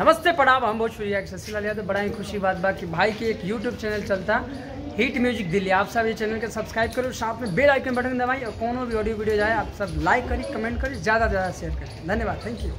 नमस्ते पड़ाव हम बहुत एक शशिलाल यादव बड़ा ही खुशी बात बा कि। भाई की एक यूट्यूब चैनल चलता। हिट म्यूज़िक दिल्ली आप सब ये चैनल के सब्सक्राइब करो। साथ में बेल आइकन बटन दबाई और कोनो भी ऑडियो वीडियो जाए, आप सब लाइक करी कमेंट करी ज़्यादा से ज़्यादा शेयर करें धन्यवाद। Thank you